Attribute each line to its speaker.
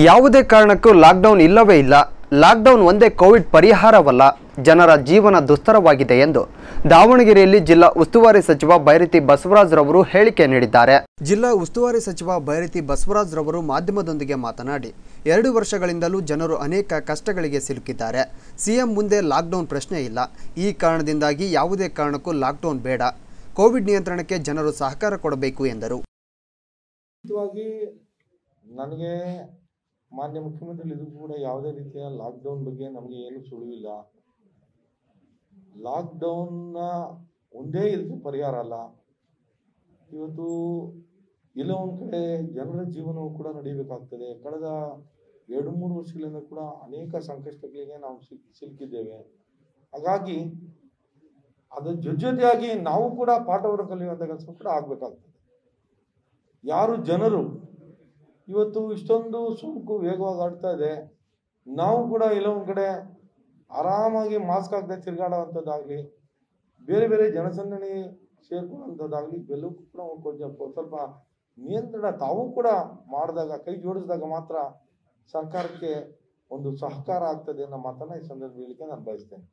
Speaker 1: ಯಾವುದೇ ಕಾರಣಕ್ಕೂ ಲಾಕ್ಡೌನ್ ಇಲ್ಲವೇ ಇಲ್ಲ. ಲಾಕ್ಡೌನ್ ಒಂದೇ ಕೋವಿಡ್ ಪರಿಹಾರವಲ್ಲ. ಜನರ ಜೀವನ ದುಸ್ತರವಾಗಿದೆ ಎಂದು ದಾವಣಗೆರೆಯಲ್ಲಿ ಜಿಲ್ಲಾ ಉಸ್ತುವಾರಿ ಸಚಿವ ಬೈರತಿ ಬಸವರಾಜ್ರವರು ಹೇಳಿಕೆ ನೀಡಿದ್ದಾರೆ. ಜಿಲ್ಲಾ ಉಸ್ತುವಾರಿ ಸಚಿವ ಬೈರತಿ ಬಸವರಾಜ್ರವರು ಮಾಧ್ಯಮದೊಂದಿಗೆ ಮಾತನಾಡಿ ಎರಡು ವರ್ಷಗಳಿಂದಲೂ ಜನರು ಅನೇಕ ಕಷ್ಟಗಳಿಗೆ ಸಿಲುಕಿದ್ದಾರೆ. ಸಿಎಂ ಮುಂದೆ ಲಾಕ್ಡೌನ್ ಪ್ರಶ್ನೆ ಇಲ್ಲ. ಈ ಕಾರಣದಿಂದಾಗಿ ಯಾವುದೇ ಕಾರಣಕ್ಕೂ ಲಾಕ್ಡೌನ್ ಬೇಡ. ಕೋವಿಡ್ ನಿಯಂತ್ರಣಕ್ಕೆ ಜನರು ಸಹಕಾರ ಕೊಡಬೇಕು ಎಂದರು.
Speaker 2: ನನಗೆ ಮಾನ್ಯ ಮುಖ್ಯಮಂತ್ರಿಗಳು ಇದು ಕೂಡ ಯಾವುದೇ ರೀತಿಯ ಲಾಕ್ಡೌನ್ ಬಗ್ಗೆ ನಮಗೆ ಏನು ಸುಳಿವಿಲ್ಲ. ಲಾಕ್ಡೌನ್ನ ಒಂದೇ ಇದಕ್ಕೆ ಪರಿಹಾರ ಅಲ್ಲ. ಇವತ್ತು ಎಲ್ಲೋ ಒಂದು ಕಡೆ ಜನರ ಜೀವನವು ಕೂಡ ನಡೀಬೇಕಾಗ್ತದೆ. ಕಳೆದ ಎರಡು ಮೂರು ವರ್ಷಗಳಿಂದ ಕೂಡ ಅನೇಕ ಸಂಕಷ್ಟಗಳಿಗೆ ನಾವು ಸಿಲುಕಿದ್ದೇವೆ. ಹಾಗಾಗಿ ಅದರ ಜೊತೆ ಜೊತೆಯಾಗಿ ನಾವು ಕೂಡ ಪಾಠವನ್ನು ಕಲಿಯುವಂಥ ಕೆಲಸ ಕೂಡ ಆಗಬೇಕಾಗ್ತದೆ. ಯಾರು ಜನರು ಇವತ್ತು ಇಷ್ಟೊಂದು ಸೋಂಕು ವೇಗವಾಗಿ ಹರಡ್ತಾ ಇದೆ. ನಾವು ಕೂಡ ಒಂದು ಕಡೆ ಆರಾಮಾಗಿ ಮಾಸ್ಕ್ ಹಾಕದೆ ತಿರುಗಾಡುವಂಥದ್ದಾಗಲಿ, ಬೇರೆ ಬೇರೆ ಜನಸಂದಣಿ ಸೇರ್ಕೊಳ್ಳುವಂಥದ್ದಾಗಲಿ ಇವೆಲ್ಲವೂ ಕೂಡ ಕೊಂಚ ಸ್ವಲ್ಪ ನಿಯಂತ್ರಣ ತಾವು ಕೂಡ ಮಾಡಿದಾಗ, ಕೈ ಜೋಡಿಸಿದಾಗ ಮಾತ್ರ ಸರ್ಕಾರಕ್ಕೆ ಒಂದು ಸಹಕಾರ ಆಗ್ತದೆ ಅನ್ನೋ ಮಾತನ್ನ ಈ ಸಂದರ್ಭದಲ್ಲಿ ನಾನು ಬಯಸ್ತೇನೆ.